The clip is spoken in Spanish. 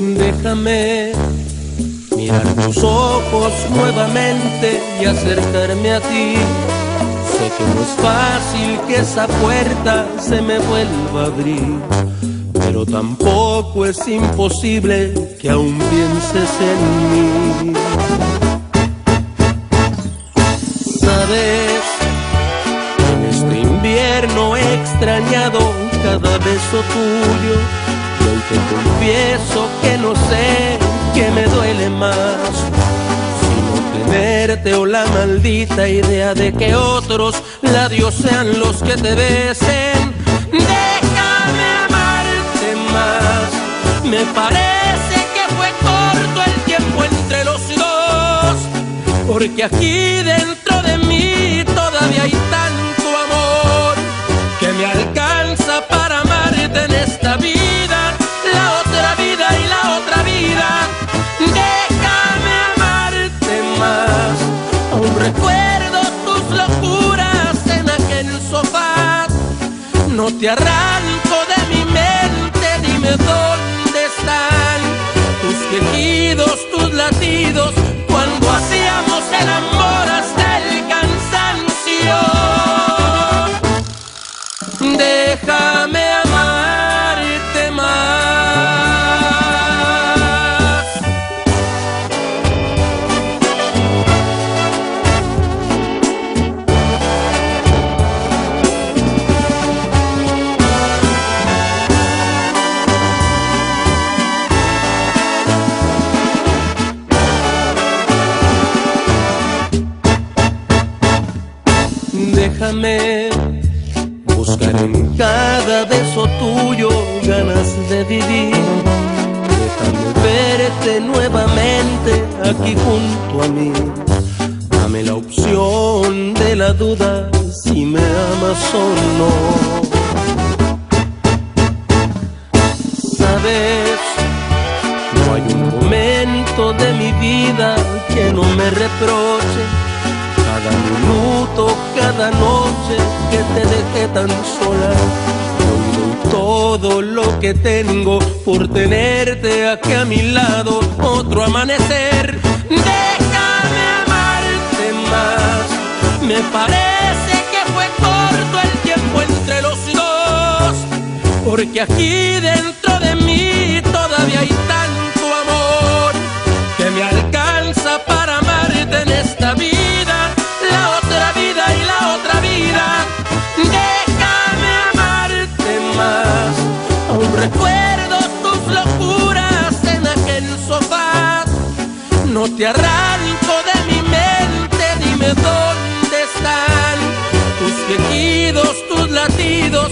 Déjame mirar tus ojos nuevamente y acercarme a ti. Sé que no es fácil que esa puerta se me vuelva a abrir, pero tampoco es imposible que aún pienses en mí. Sabes, en este invierno he extrañado cada beso tuyo y hoy te confieso que no sé qué me duele más. Si no tenerte o la maldita idea de que otros labios sean los que te besen. Déjame amarte más. Me parece que fue corto el tiempo entre los dos. Porque aquí dentro te arranco de mi mente, dime dónde están tus quejidos, tus latidos, cuando hacíamos el amor hasta el cansancio. Déjame buscar en cada beso tuyo ganas de vivir. Déjame verte nuevamente aquí junto a mí. Dame la opción de la duda si me amas o no. Sabes, no hay un momento de mi vida que no me reproche. Cada minuto, cada noche que te dejé tan sola. Hoy todo lo que tengo por tenerte aquí a mi lado. Otro amanecer. Déjame amarte más. Me parece que fue corto el tiempo entre los dos. Porque aquí dentro de mí todavía hay tanto te arranco de mi mente, dime dónde están tus quejidos, tus latidos,